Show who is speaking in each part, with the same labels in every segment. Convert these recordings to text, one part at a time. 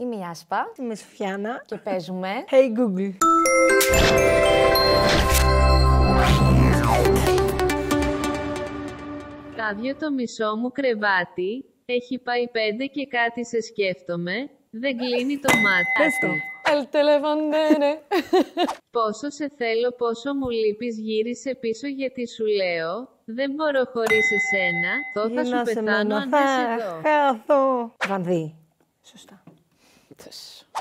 Speaker 1: Είμαι η Άσπα
Speaker 2: Είμαι η Σοφιάνα.
Speaker 1: και παίζουμε.
Speaker 2: Hey Google.
Speaker 3: Άδειο το μισό μου κρεβάτι, έχει πάει πέντε και κάτι σε σκέφτομαι, δεν κλείνει το μάτι.
Speaker 2: Πες το.
Speaker 1: El telefondere.
Speaker 3: Πόσο σε θέλω, πόσο μου λείπεις, γύρισε πίσω γιατί σου λέω, δεν μπορώ χωρίς εσένα, το θα σου
Speaker 2: Γυρνά σε
Speaker 3: πεθάνω
Speaker 2: μένα,
Speaker 3: αν δεν σε
Speaker 2: θα
Speaker 3: δω.
Speaker 2: χάθω. Βανδύ. Σωστά.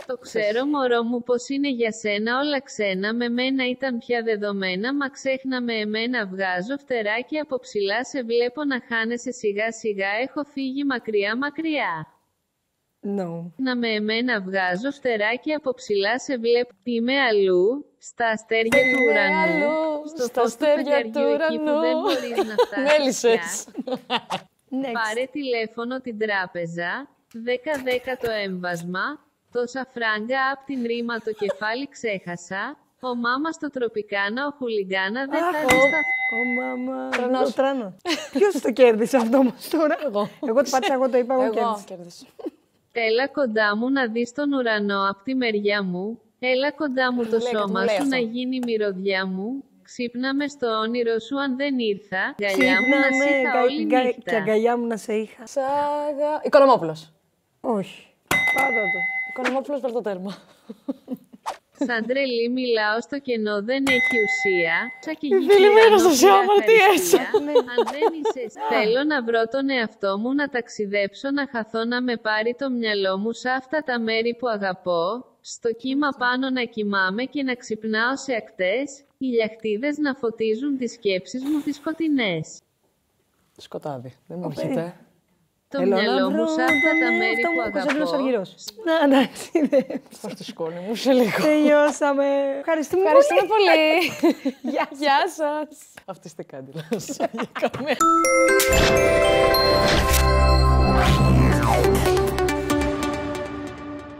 Speaker 3: Το ξέρω μωρό μου πως είναι για σένα όλα ξένα, με μένα ήταν πια δεδομένα, μα ξέχνα με εμένα βγάζω φτερά και από ψηλά σε βλέπω να χάνεσαι σιγά σιγά, έχω φύγει μακριά μακριά.
Speaker 2: No.
Speaker 3: Να με εμένα βγάζω φτερά και από ψηλά σε βλέπω είμαι αλλού, στα αστέρια του
Speaker 1: Είμαι
Speaker 3: ουρανού,
Speaker 1: αλλού,
Speaker 3: στο
Speaker 1: στα
Speaker 3: φως του
Speaker 1: αστέρια του
Speaker 3: φεγγαριού εκεί που
Speaker 1: ουρανού.
Speaker 3: δεν μπορείς να φτάσεις
Speaker 1: Μέλισσες.
Speaker 3: πια.
Speaker 2: Next.
Speaker 3: Πάρε τηλέφωνο την τράπεζα, 10-10 το έμβασμα, τόσα φράγκα απ' την ρήμα το κεφάλι ξέχασα, ο μάμα στο τροπικάνα, ο χουλιγκάνα δεν θα
Speaker 2: Αχ,
Speaker 3: δει
Speaker 2: ο-
Speaker 3: στα
Speaker 2: Ω μάμα.
Speaker 1: Τρανός.
Speaker 2: Το τράνο. Ποιος το κέρδισε αυτό όμως τώρα;
Speaker 1: Εγώ.
Speaker 2: Εγώ το πάτησα, εγώ το είπα, εγώ
Speaker 1: Εγώ
Speaker 2: κέρδισα.
Speaker 1: κέρδισα.
Speaker 3: Έλα κοντά μου να δεις τον ουρανό απ' τη μεριά μου. Έλα κοντά μου το
Speaker 1: λέει κάτι, μου
Speaker 3: σώμα
Speaker 1: λέει
Speaker 3: σου
Speaker 1: αυτό.
Speaker 3: να γίνει μυρωδιά μου. Ξύπνα μες στο όνειρο σου αν δεν ήρθα. Γαλιά μου να
Speaker 2: Ξύπναμε
Speaker 3: σ' είχα
Speaker 2: κα-
Speaker 3: όλη
Speaker 2: κα- και
Speaker 3: νύχτα.
Speaker 2: αγκαλιά μου να σε είχα.
Speaker 1: Σάγα. Οικονομόπουλος.
Speaker 2: Όχι. Πάτα το.
Speaker 1: Οικονομόπουλος βάλ το τέρμα.
Speaker 3: Σαν τρελή μιλάω στο κενό δεν έχει ουσία. Σα και
Speaker 1: φίλη
Speaker 3: γη
Speaker 1: μου,
Speaker 3: ουρανό
Speaker 1: είναι στο
Speaker 3: πήρα
Speaker 1: αμαρτίες.
Speaker 3: χαριστία. Αν δεν είσαι εσύ. Θέλω να βρω τον εαυτό μου, να ταξιδέψω, να χαθώ, να με πάρει το μυαλό μου σε αυτά τα μέρη που αγαπώ. Στο κύμα πάνω να κοιμάμαι και να ξυπνάω σε ακτές. Οι λιαχτίδες να φωτίζουν τις σκέψεις μου τις σκοτεινές.
Speaker 1: Σκοτάδι. Δεν μου έρχεται.
Speaker 3: Το
Speaker 2: Θέλω να
Speaker 3: μυαλό μου
Speaker 2: βρω
Speaker 3: σε αυτά
Speaker 2: τον
Speaker 3: τα
Speaker 2: εαυτό
Speaker 3: μέρη
Speaker 2: μου,
Speaker 3: που
Speaker 2: ο Κωνσταντίνος
Speaker 3: αγαπώ.
Speaker 2: Αργυρός. Να, εντάξει, ναι.
Speaker 1: Πώς τη σκόνη μου σε λίγο.
Speaker 2: Τελειώσαμε. Ευχαριστούμε,
Speaker 1: Ευχαριστούμε
Speaker 2: πολύ.
Speaker 1: πολύ. Γεια, Γεια σας. Αυτή είστε κάντιλας. Για καμία.